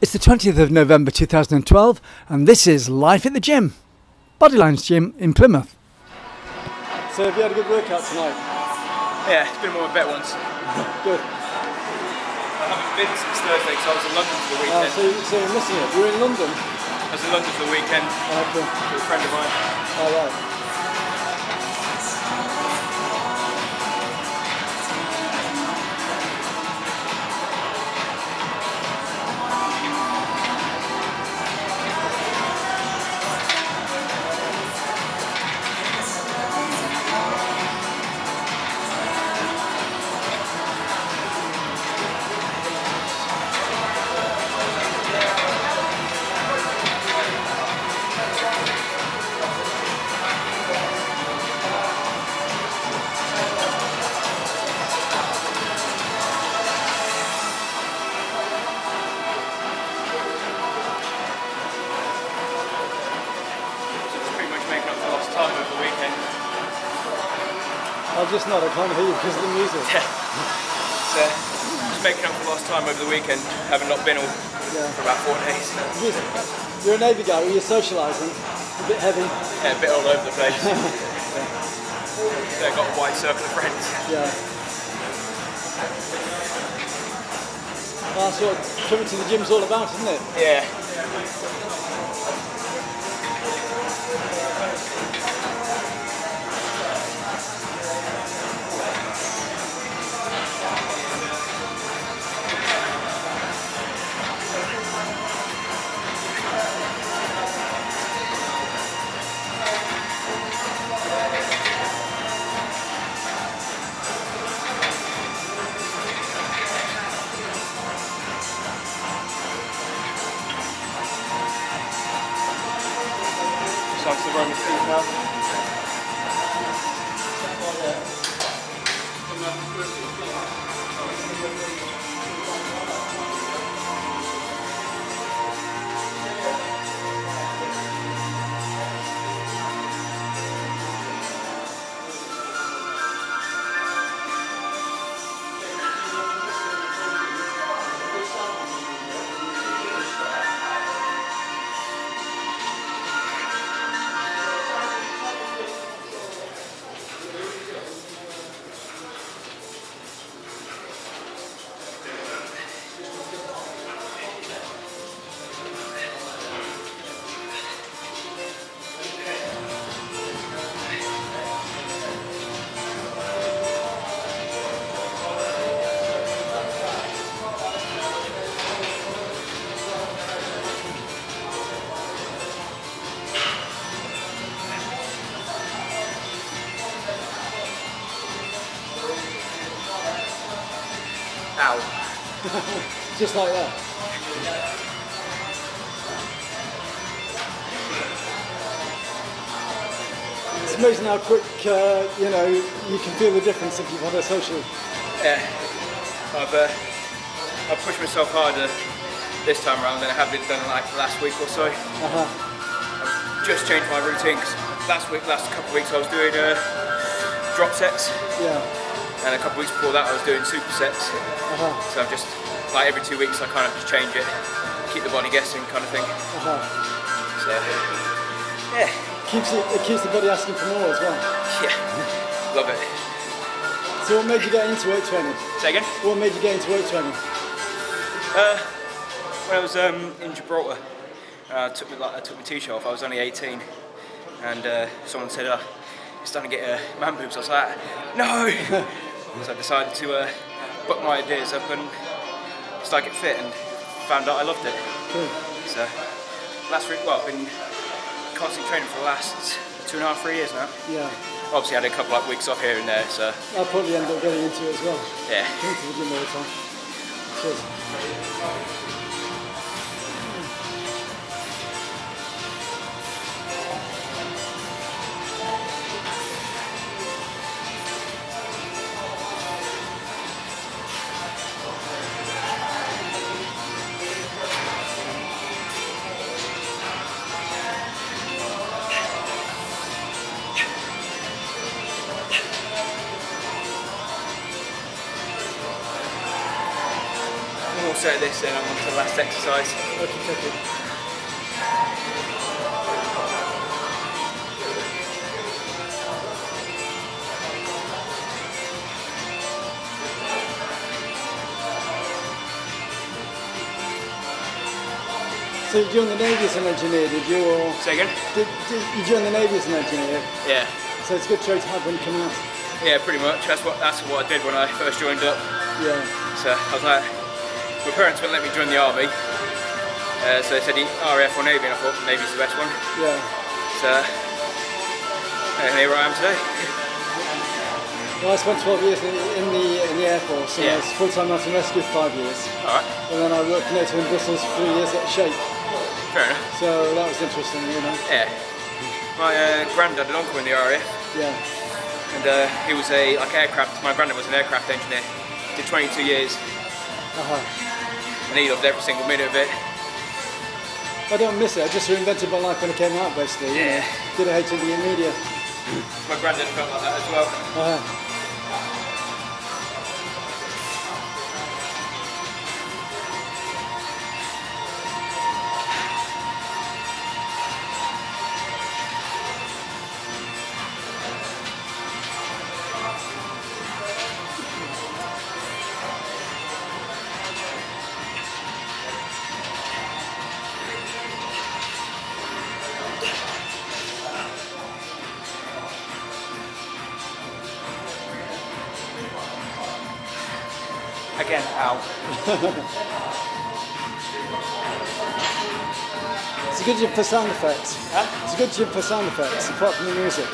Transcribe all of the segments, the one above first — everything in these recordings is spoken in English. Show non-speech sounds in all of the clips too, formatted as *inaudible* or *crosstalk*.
It's the 20th of November 2012, and this is Life at the Gym, Bodylines Gym in Plymouth. So, have you had a good workout tonight? Yeah, it's been one of my better ones. *laughs* Good. I haven't been since Thursday because I was in London for the Uh, weekend. so, so you're missing it. You're in London. I was in London for the weekend Uh, okay. with a friend of mine. All right. Nod. I can't hear you because of the music. Yeah. So, just making up for lost time over the weekend, having not been all Yeah. for about four days. You're- You're a Navy guy. You're socialising. A bit heavy. Yeah, a bit all over the place. *laughs* so I got a wide circle of friends. Yeah. That's what coming to the gym's all about, isn't it? Yeah. Feet now. Ow. *laughs* Just like that. It's amazing how quick, uh, you know, you can feel the difference if you've had a social. Yeah. I've, uh, I've pushed myself harder this time around than I have been done like the last week or so. Uh-huh. Just changed my routine because last week, last couple of weeks I was doing uh, drop sets Yeah. And a couple of weeks before that I was doing supersets. Uh-huh. So I'm just, like every two weeks I kind of just change it, keep the body guessing kind of thing. Uh-huh. So, yeah, Keeps it, it keeps the body asking for more as well. yeah, love it. So what made you get into weight training? Say again? What made you get into weight training? Uh, when I was um, in Gibraltar, uh, I took my, like, I took my t-shirt off. I was only 18, and uh, someone said, "Oh, you're starting to get uh, man boobs." I was like, "No!" *laughs* so I decided to uh, book my ideas up and start get fit, and found out I loved it. Cool. So last week, well, I've been constantly training for the last two and a half, three years now. Yeah. Obviously, I had a couple of weeks off here and there, so I'll probably end up getting into it as well. yeah. Come to the gym all the time. Cheers. All said and of this and I'm on to the last exercise. Okay, okay. So you joined the Navy as an engineer, did you? Or Say again? did, did you join the Navy as an engineer? Yeah. So it's a good trade to have when you come out. Yeah, pretty much. That's what that's what I did when I first joined up. Yeah. So I was like, my parents wouldn't let me join the army. Uh, so they said RAF or Navy, and I thought Navy's the best one. Yeah. So and here I am today. Well, I spent 12 years in, in the in the Air Force, and I Yeah. was full-time mountain rescue for five years, All right, and then I worked for NATO in Brussels for three years at Shape. fair enough. So that was interesting, you know. Yeah. My uh, granddad and uncle were in the RAF, Yeah. and uh, he was a like aircraft. My granddad was an aircraft engineer. Did 22 years, Uh-huh. And he loved every single minute of it. I don't miss it. I just reinvented my life when I came out, basically. Yeah. Did a HND in media. My granddad felt like that as well. Uh-huh. Again, ow. It's a good gym for sound effects. Huh? It's a good gym for sound effects, apart from the music.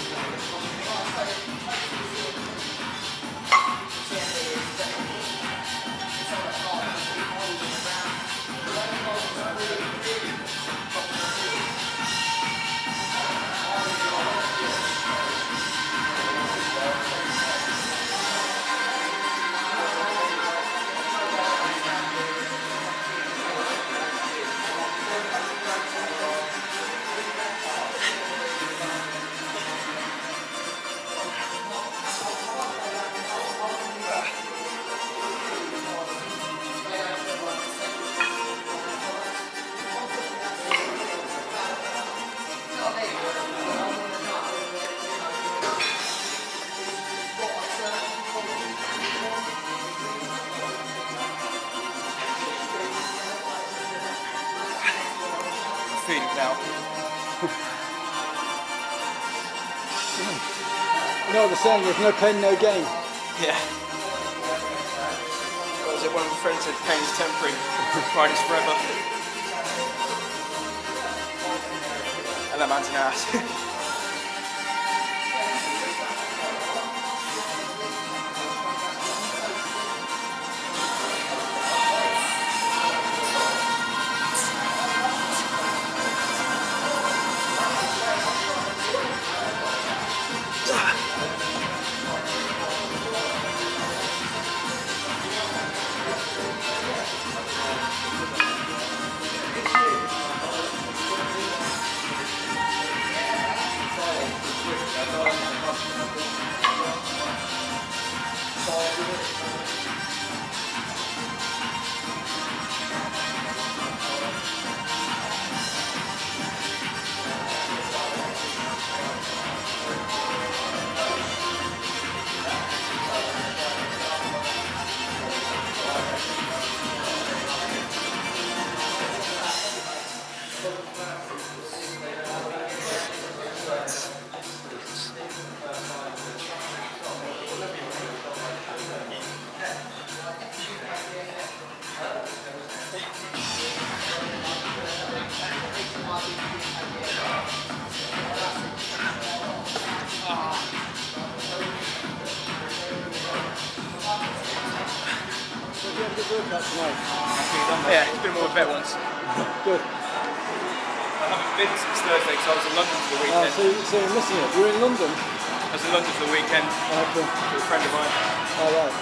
It now. You know what they're saying? There's no pain, no gain. Yeah. What was it? One of my friends said pain is temporary, *laughs* pride is forever. *laughs* And that man's an ass. *laughs* yeah, it's been more vet once. Good. I haven't been since Thursday because I was in London for the Uh, weekend. so, you- so you're missing it. You're in London. I was in London for the weekend Oh, cool. with a friend of mine. All right.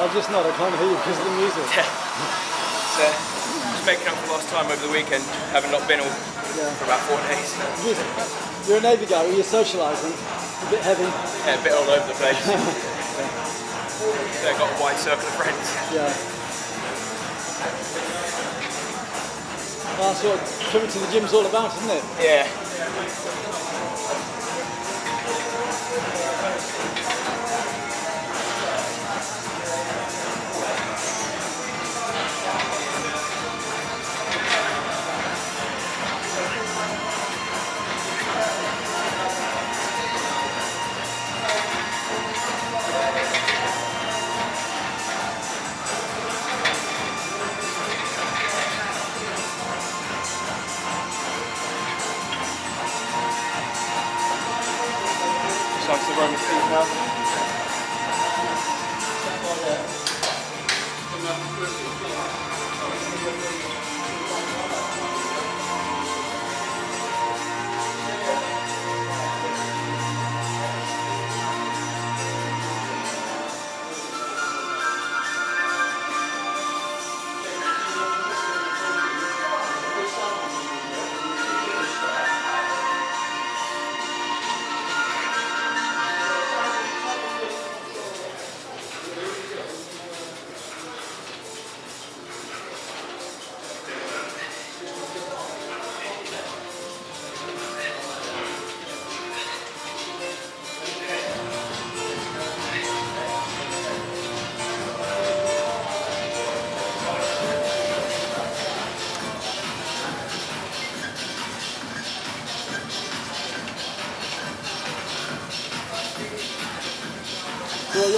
I'll just not. I can't hear you because of the music. *laughs* So just making up for lost time over the weekend, having not been all Yeah. for about four days. You're a Navy guy. you're you socialising? A bit heavy. Yeah, a bit all over the place. *laughs* so I got a wide circle of friends. Yeah. Well, that's what coming to the gym's all about, isn't it? Yeah.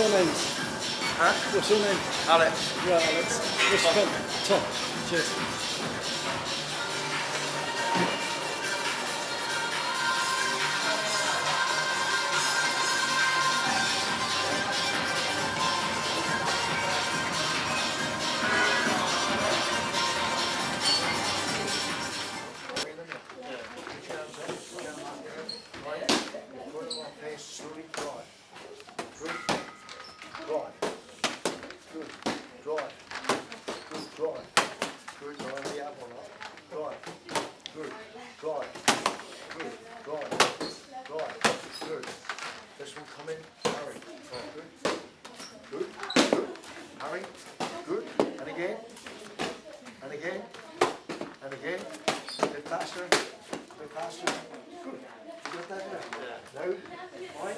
Your names? Huh? What's your name? Alex. Yeah, Alex. What's your friend? Tom. Cheers. Slowly drive. Good. Drive. Good. Drive. Good. Drive. Good. Drive the apple up. Drive. Good. Drive. Good. Drive. Drive. Good. This one come in. Harry. Good. Good. Good. Harry. Good. And again. And again. And again. A bit faster. A bit faster. Good. You got that there? Now, right,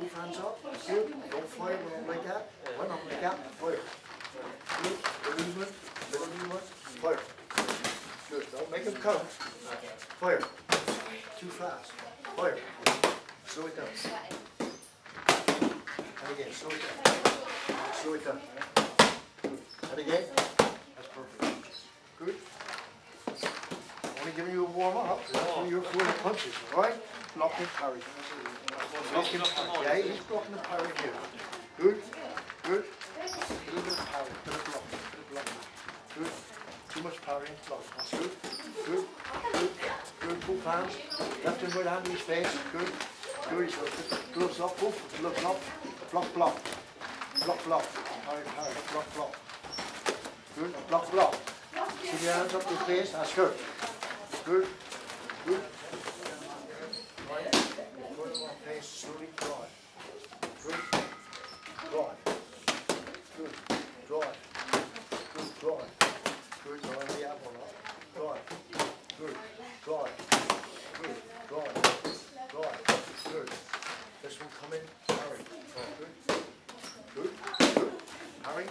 move hands up, good, don't fire, run like that, run up like that, fire. Good, little movement, little movement, fire. Good, don't make them count. Fire. Too fast, fire. Slow it down. And again, slow it down. Slow it down. And again, that's perfect. Good. I'm only giving you a warm up, when you're throwing punches, all right? Block and parry. Block and parry. Yeah, he's blocking and parrying you. Good, good. A little bit of parry, bit of block, bit of block. Good. Too much parrying, block. That's good, good. Both hands. Left and right hand to his face. Good, good. He's got to put the gloves up, both gloves up. Block, block. Block, block. Parry, parry. Block, block. Good. Block, block. Keep your hands up to his face. That's good. Good, good. Right. Put it on face, slowly drive. Good. Drive. Good. Drive. Good. Drive. Good. Drive the apple up. Drive. Good. Drive. Good. Drive. come in, parry. Good. Good. Good. Parry.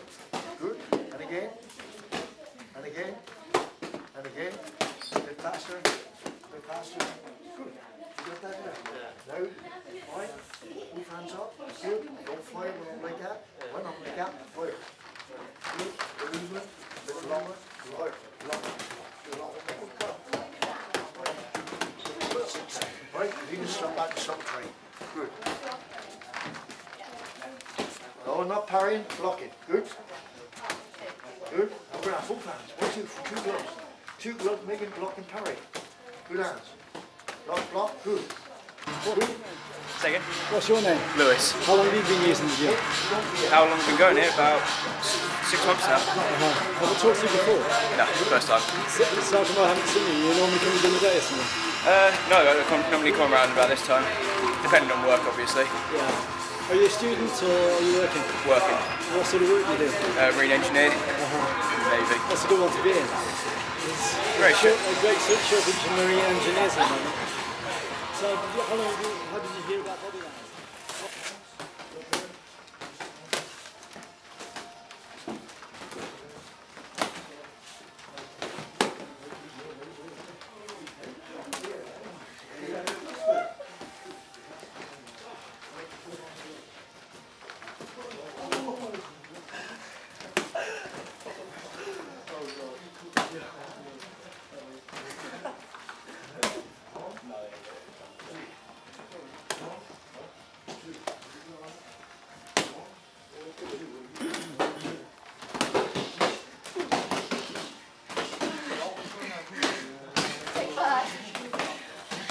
Good. And again. And again. And again. A bit faster. A bit faster. Good. You got that now? Now. Right. Move hands up. Good. Don't when I'm like that. When I'm like that, fire. Good. The movement. A bit longer. Longer. Longer. Right, you can stop back sometime. Good. No, not parrying, blocking. Good. Good. And we're at full hands. One, two, two gloves. Two gloves making block and parry. Good hands. Block, block, good. Good. Second. What's your name? Lewis. How long have you been using the gym? How long have we been going here? About six months now. Uh-huh. Have I talked to you before? No, first time. S- Aside from I haven't seen you, you normally come during the day or something? Uh, no, I normally come around about this time, depending on work, obviously. Yeah. Are you a student or are you working? Working. What sort of work do you do? Uh, marine engineer, Uh-huh. Navy. That's a good one to be in. There's Great a, short, a great short- shortage of marine engineers at the moment. So, how, long have you, how did you hear about Bodyline?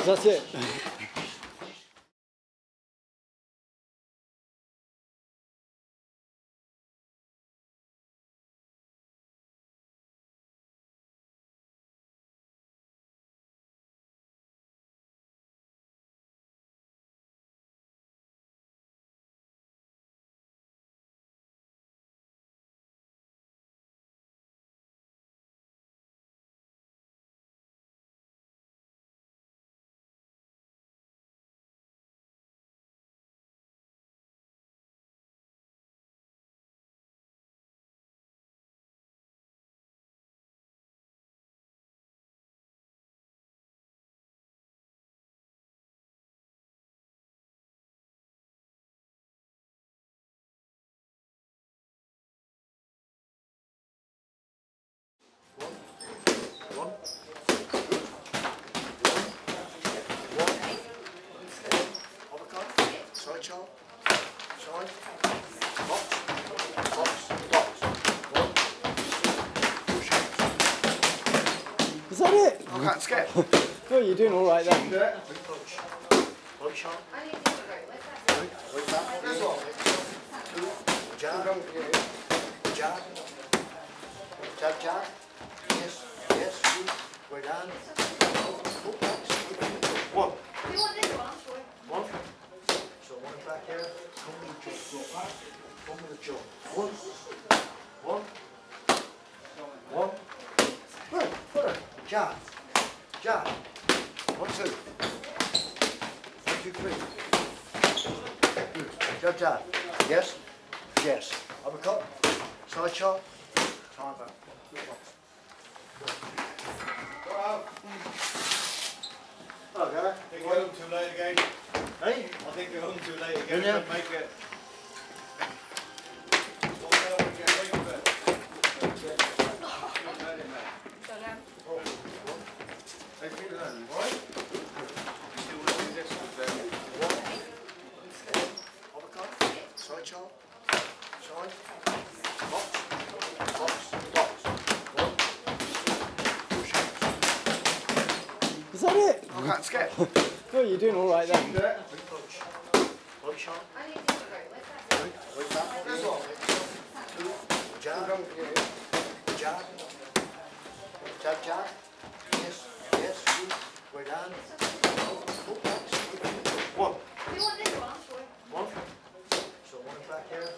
That's it. Is that it? I can't skip. Oh, you're doing all right then. Big punch. Body shot. Right back. Two. Jab. Jab. Jab, jab. Hook backs. One. One. So one back here. Come with the jump. Jump. Jab. Jab. One, two. One, two, three. Good. Jab, jab. Yes. Yes. Uppercut. Side chop. Time back. Hello, Gary. I think we're home too late again. Hey? I think we're too late again. Yeah. Make it. Don't know when we get away with it. Hey, keep it on, right? Still looking this one, Uppercut. Side chop. Side. Box. Box. Box. One. Push hands. Is that it? I can't skip. Oh, you're doing all right then. Big punch. Body shot. Right. Way back. Two. Jab. Jab. Jab, jab. Yes. Yes. Good. Way down. Hook backs. One. One. So one back here.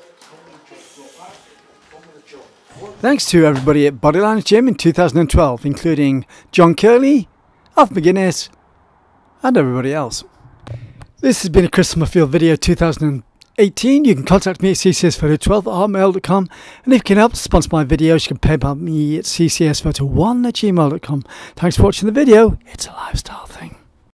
Thanks to everybody at Bodylines Gym in 2012, including John Curley, Alf McGuinness, and everybody else. This has been a Chris Summerfield video 2018. You can contact me at ccsphoto12 at hotmail.com. And if you can help sponsor my videos, you can PayPal me at ccsphoto1 at gmail.com. Thanks for watching the video. It's a lifestyle thing.